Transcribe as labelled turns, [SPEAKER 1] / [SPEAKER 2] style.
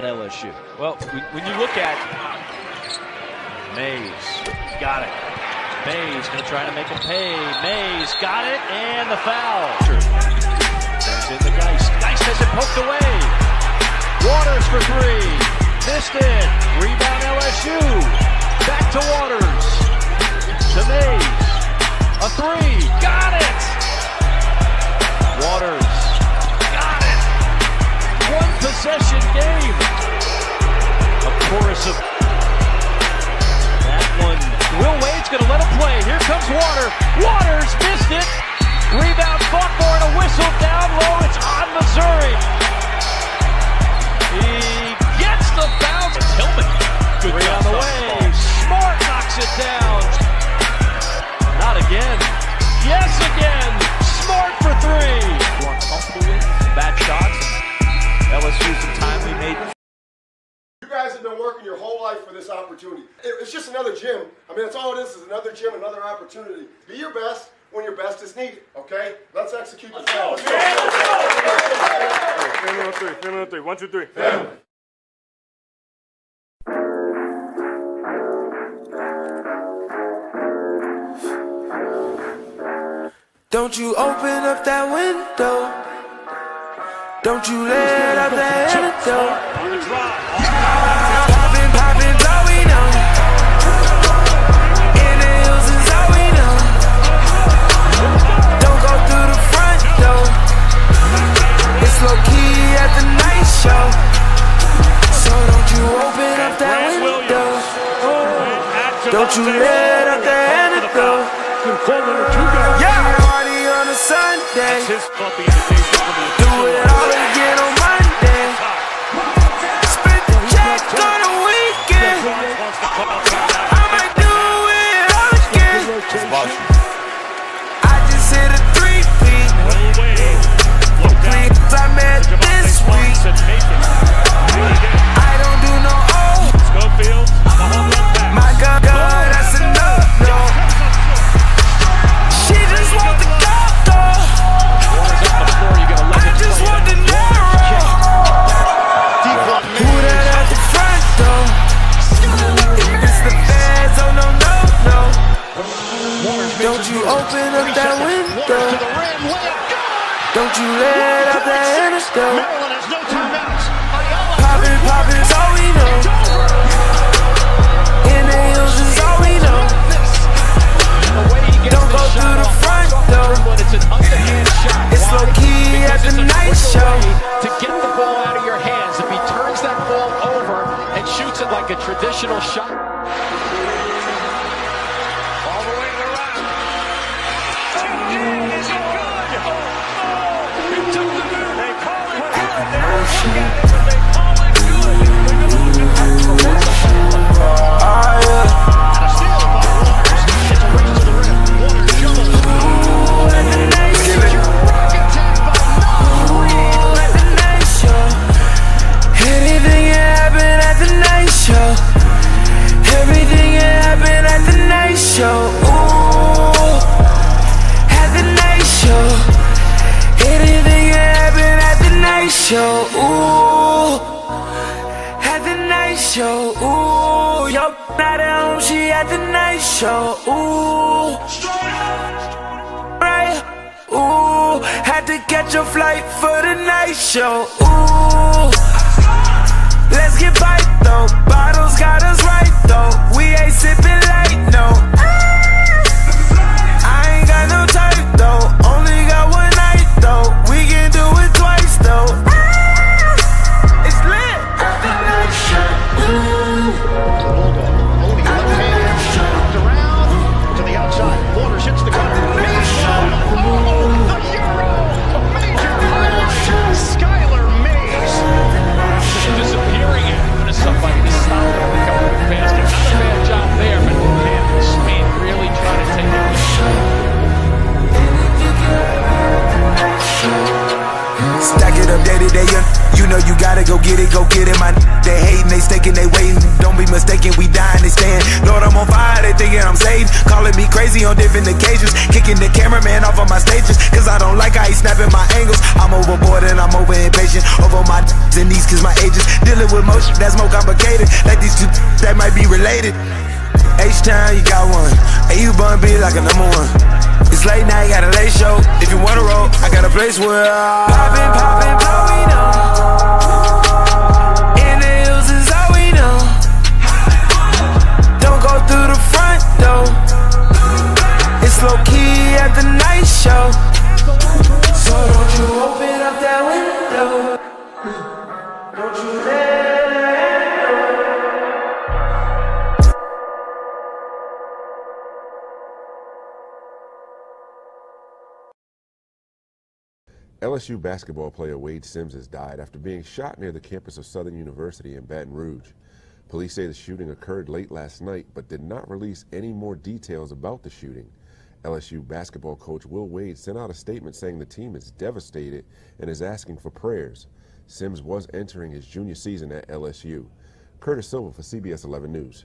[SPEAKER 1] LSU.
[SPEAKER 2] Well, when you look at Mays, got it. Mays going to try to make him pay. Mays got it, and the foul. Sends in the Geist. Geist has it poked away. Waters for three. Missed it. Rebound LSU. Back to Waters. To Mays. A three. Possession game. A chorus of that one. Will Wade's going to let him play. Here comes Water. Waters missed it. Rebound Faulkner and a whistle down low. It's on Missouri. He gets the foul. It's Hillman. Good Three on the way. Smart knocks it down. Not again. Yes again. Smart for three. More comfortable with bad shots. LSU some timely made
[SPEAKER 3] You guys have been working your whole life for this opportunity. It's just another gym. I mean, that's all it is, is another gym, another opportunity. Be your best when your best is needed, okay? Let's execute the plan. Let's go.
[SPEAKER 4] Family on three, family on three. One, two, three.
[SPEAKER 5] Don't you open up that window. Don't you let out that antidote.
[SPEAKER 2] on the drop.
[SPEAKER 5] Poppin', poppin', blowing on. In the hills is all we know. Don't go through the front door. It's low key at the night show. So don't you open up that window. Don't you let out the antidote. Sunday.
[SPEAKER 2] His bumpy invitation from the
[SPEAKER 5] Do it all again on Monday. Spend the check on the weekend.
[SPEAKER 2] wants to call time out.
[SPEAKER 5] I might do it all again. I just hit a three feet. Please, I met this week.
[SPEAKER 2] said make it. Do it again.
[SPEAKER 5] I don't do no O.
[SPEAKER 2] Schofield.
[SPEAKER 5] Don't you let out that antidote.
[SPEAKER 2] Maryland They call
[SPEAKER 5] Yo, not at home, she at the night show. Ooh. right? Ooh, had to catch a flight for the night show. Ooh, let's get bite
[SPEAKER 6] To
[SPEAKER 5] day, yeah. you know you gotta go get it, go get it. My they hating, they staking, they waiting. Don't be mistaken, we dying, they stand. Lord, I'm on fire, they thinking I'm saved. Calling me crazy on different occasions. Kicking the cameraman off of my stages, cause I don't like how he snapping my angles. I'm overboard and I'm over impatient over my and these cause my agents dealing with motion that's more complicated. Like these two that might be related. H-Town, you got one. Hey, you bun be like a number one. It's late night, got a late show. If you wanna roll, I got a place where poppin', poppin', blow,
[SPEAKER 1] LSU basketball player Wayde Sims has died after being shot near the campus of Southern University in Baton Rouge. Police say the shooting occurred late last night but did not release any more details about the shooting. LSU basketball coach Will Wade sent out a statement saying the team is devastated and is asking for prayers. Sims was entering his junior season at LSU. Curtis Silva for CBS 11 News.